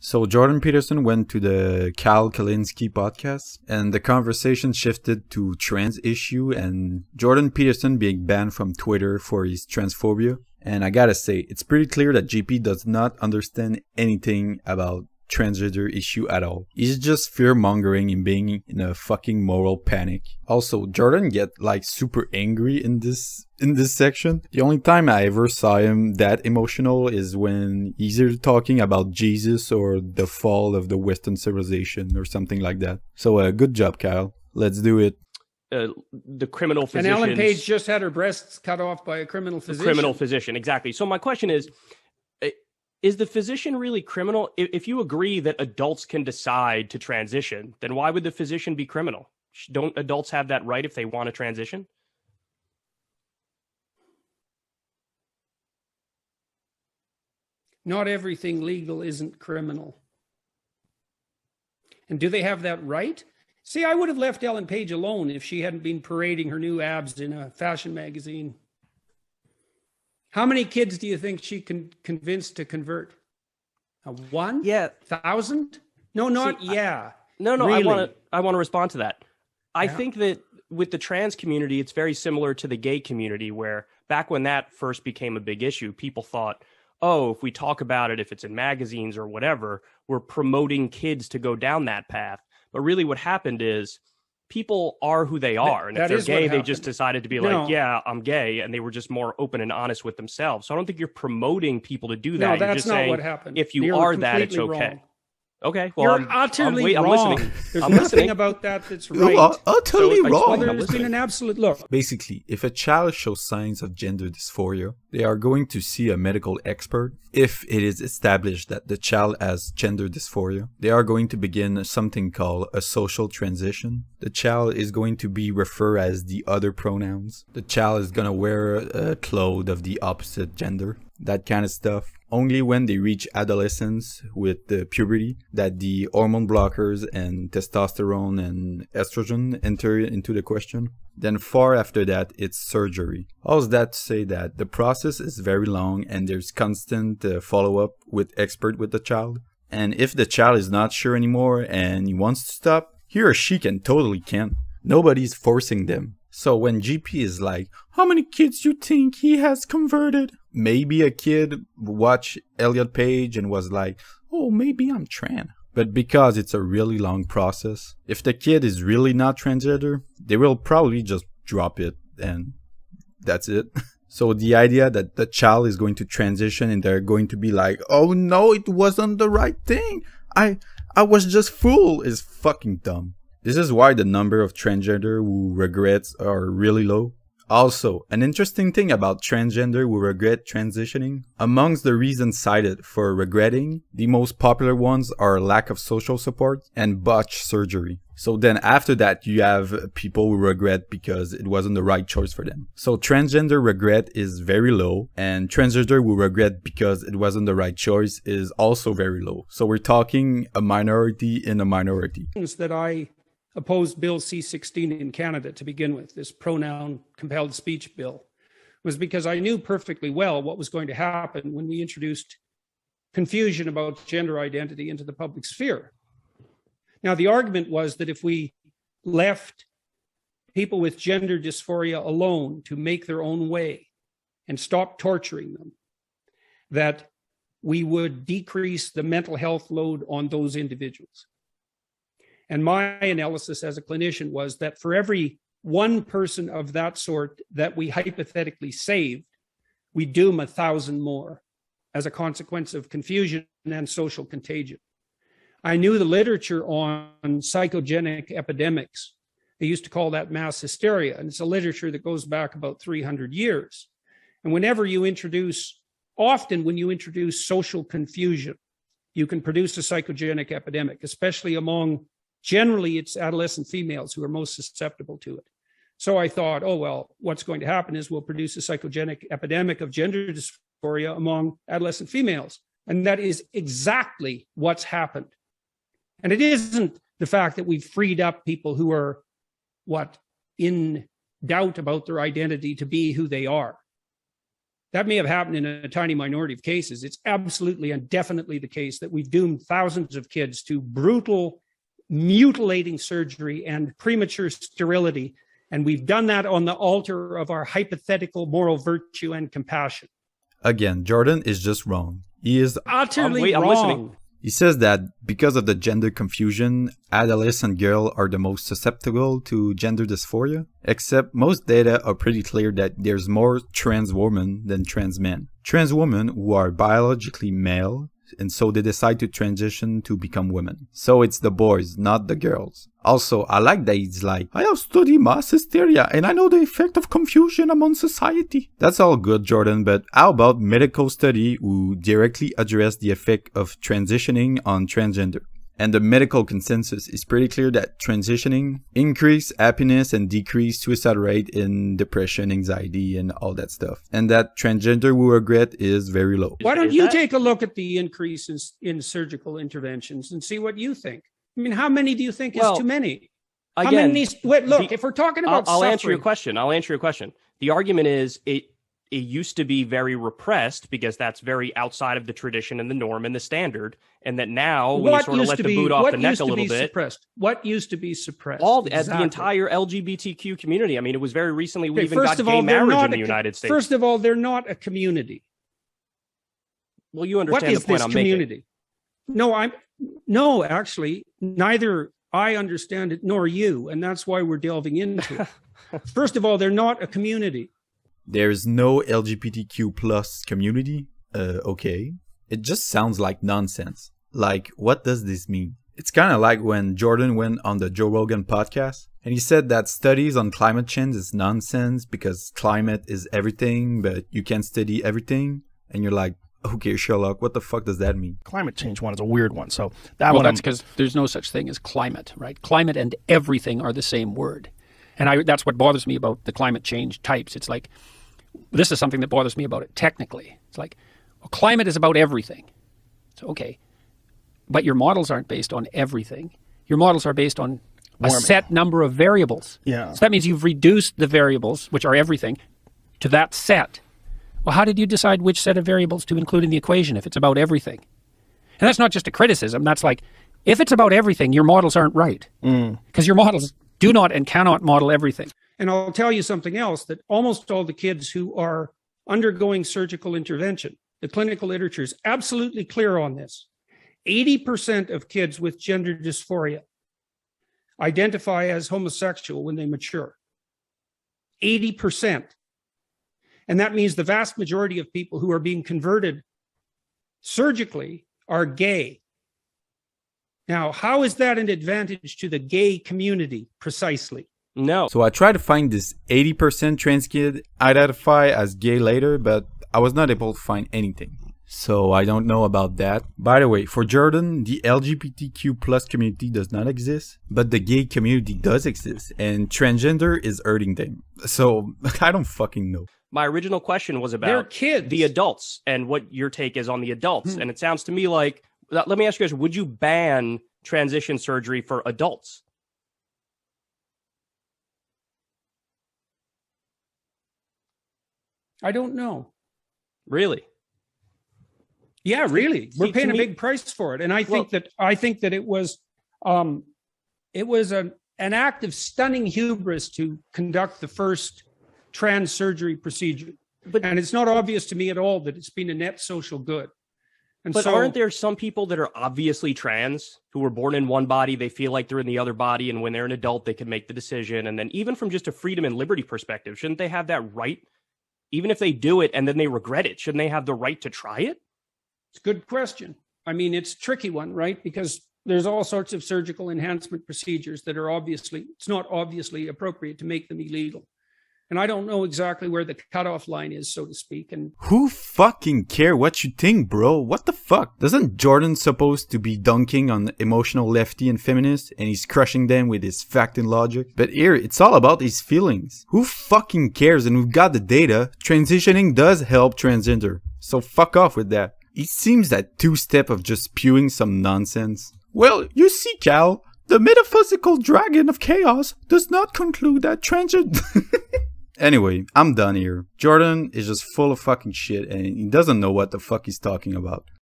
So Jordan Peterson went to the Cal Kulinski podcast and the conversation shifted to trans issue and Jordan Peterson being banned from Twitter for his transphobia. And I gotta say, it's pretty clear that JP does not understand anything about transgender issue at all. He's just fear mongering and being in a fucking moral panic. Also, Jordan get like super angry in this in this section. The only time I ever saw him that emotional is when he's either talking about Jesus or the fall of the Western civilization or something like that. So, uh, good job, Kyle. Let's do it. Uh, the criminal physician. And Ellen Page just had her breasts cut off by a criminal physician. Criminal physician, exactly. So my question is, is the physician really criminal? If you agree that adults can decide to transition, then why would the physician be criminal? Don't adults have that right if they want to transition? Not everything legal isn't criminal. And do they have that right? See, I would have left Ellen Page alone if she hadn't been parading her new abs in a fashion magazine. How many kids do you think she can convince to convert? A one? Yeah. Thousand? No, not See, yeah. I, no, no. Really? I want to. I want to respond to that. I yeah. think that with the trans community, it's very similar to the gay community, where back when that first became a big issue, people thought, "Oh, if we talk about it, if it's in magazines or whatever, we're promoting kids to go down that path." But really, what happened is people are who they are. And that if they're gay, they just decided to be no. like, yeah, I'm gay. And they were just more open and honest with themselves. So I don't think you're promoting people to do that. No, that's you're just not saying, what happened. If you you're are that, it's okay. Wrong. Okay, well, you're I'm, utterly I'm, wait, wrong. I'm listening. There's I'm nothing listening. about that that's right. You are utterly so, wrong. Well, there's been an absolute look. Basically, if a child shows signs of gender dysphoria, they are going to see a medical expert. If it is established that the child has gender dysphoria, they are going to begin something called a social transition. The child is going to be referred as the other pronouns. The child is going to wear a clothes of the opposite gender. That kind of stuff only when they reach adolescence with the puberty that the hormone blockers and testosterone and estrogen enter into the question. Then far after that, it's surgery. How's that to say that the process is very long and there's constant uh, follow-up with expert with the child? And if the child is not sure anymore and he wants to stop, he or she can totally can. Nobody's forcing them. So when JP is like, how many kids you think he has converted? Maybe a kid watched Elliot Page and was like, oh, maybe I'm trans. But because it's a really long process, if the kid is really not transgender, they will probably just drop it and that's it. So the idea that the child is going to transition and they're going to be like, "Oh no, it wasn't the right thing. I I was just fool" is fucking dumb. This is why the number of transgender who regrets are really low. Also, an interesting thing about transgender who regret transitioning, amongst the reasons cited for regretting, the most popular ones are lack of social support and botched surgery. So then after that, you have people who regret because it wasn't the right choice for them. So transgender regret is very low and transgender who regret because it wasn't the right choice is also very low. So we're talking a minority in a minority. That I opposed Bill C 16 in Canada to begin with, this pronoun compelled speech bill, was because I knew perfectly well what was going to happen when we introduced confusion about gender identity into the public sphere. Now, the argument was that if we left people with gender dysphoria alone to make their own way and stop torturing them, that we would decrease the mental health load on those individuals. And my analysis as a clinician was that for every one person of that sort that we hypothetically saved, we doom a thousand more as a consequence of confusion and social contagion. I knew the literature on psychogenic epidemics. They used to call that mass hysteria, and it's a literature that goes back about 300 years. And whenever you introduce, often when you introduce social confusion, you can produce a psychogenic epidemic, especially among Generally, it's adolescent females who are most susceptible to it. So I thought, oh, well, what's going to happen is we'll produce a psychogenic epidemic of gender dysphoria among adolescent females. And that is exactly what's happened. And it isn't the fact that we've freed up people who are what in doubt about their identity to be who they are. That may have happened in a tiny minority of cases. It's absolutely and definitely the case that we've doomed thousands of kids to brutal, mutilating surgery and premature sterility. And we've done that on the altar of our hypothetical moral virtue and compassion. Again, Jordan is just wrong. He is Utterly wait, I'm wrong. listening. He says that because of the gender confusion, adolescent girls are the most susceptible to gender dysphoria. Except most data are pretty clear that there's more trans women than trans men. Trans women who are biologically male and so they decide to transition to become women. So it's the boys, not the girls. Also, I like that he's like, I have studied mass hysteria and I know the effect of confusion among society. That's all good, Jordan, but how about medical study who directly address the effect of transitioning on transgender? And the medical consensus is pretty clear that transitioning increase happiness and decrease suicide rate in depression, anxiety, and all that stuff. And that transgender who regret is very low. Why don't you take a look at the increase in, in surgical interventions and see what you think? I mean, how many do you think is too many? how Again, many? Wait, look, the- if we're talking I'll, about I'll answer your question. I'll answer your question. The argument is it it used to be very repressed because that's very outside of the tradition and the norm and the standard, and that now we what sort of let the be boot off the neck used a to little be bit. suppressed? What used to be suppressed? All the, the entire LGBTQ community. I mean, it was very recently we Okay, even got of gay all, marriage in the a United States. First of all, they're not a community. well, you understand is the point this I'm making. community? No, I'm no, actually, neither I understand it nor you, and that's why we're delving into it. First of all, they're not a community. There's no LGBTQ plus community. Uh, okay. It just sounds like nonsense. Like, what does this mean? It's kind of like when Jordan went on the Joe Rogan podcast and he said that studies on climate change is nonsense because climate is everything, but you can't study everything. And you're like, okay, Sherlock, what the fuck does that mean? climate change one is a weird one. So that Well, one, that's because there's no such thing as climate, right? Climate and everything are the same word. And I, that's what bothers me about the climate change types. It's like, this is something that bothers me about it technically. It's like, well, climate is about everything. So, okay. But your models aren't based on everything. Your models are based on a set number of variables. Yeah. So that means you've reduced the variables, which are everything, to that set. Well, how did you decide which set of variables to include in the equation if it's about everything? And that's not just a criticism. That's like, if it's about everything, your models aren't right. Mm. Because your models do not and cannot model everything. And I'll tell you something else that almost all the kids who are undergoing surgical intervention, the clinical literature is absolutely clear on this. 80% of kids with gender dysphoria identify as homosexual when they mature. 80%. And that means the vast majority of people who are being converted surgically are gay. Now, how is that an advantage to the gay community precisely? No, So I tried to find this 80% trans kid identify as gay later, but I was not able to find anything. So I don't know about that. By the way, for Jordan, the LGBTQ plus community does not exist, but the gay community does exist, and transgender is hurting them. So I don't fucking know. my original question was They're about kids. the adults and what your take is on the adults. Hmm. And it sounds to me like, let let me ask you guys, would you ban transition surgery for adults? I don't know. Really? Yeah, really. We're paying a me- big price for it. And I think that I think that it was um it was an an act of stunning hubris to conduct the first trans surgery procedure. But- and it's not obvious to me at all that it's been a net social good. And But so aren't there some people that are obviously trans who were born in one body, they feel like they're in the other body, and when they're an adult, they can make the decision? And then, even from just a freedom and liberty perspective, shouldn't they have that right? Even if they do it and then they regret it, shouldn't they have the right to try it? It's a good question. I mean, it's a tricky one, right? Because there's all sorts of surgical enhancement procedures that are obviously, it's not obviously appropriate to make them illegal. And I don't know exactly where the cutoff line is, so to speak. And Who fucking care what you think, bro? What the fuck? Doesn't Jordan supposed to be dunking on emotional lefty and feminists and he's crushing them with his fact and logic? But here, it's all about his feelings. Who fucking cares? And we've got the data. Transitioning does help transgender. So fuck off with that. It seems that two-step of just spewing some nonsense. Well, you see, Cal, the metaphysical dragon of chaos does not conclude that transgender... Anyway, I'm done here. Jordan is just full of fucking shit and he doesn't know what the fuck he's talking about.